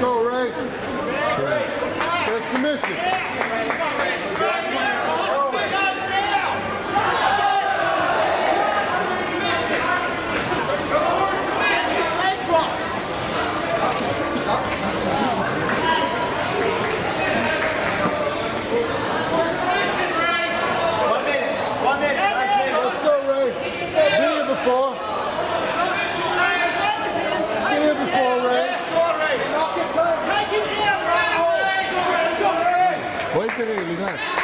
Go, Ray. 你看。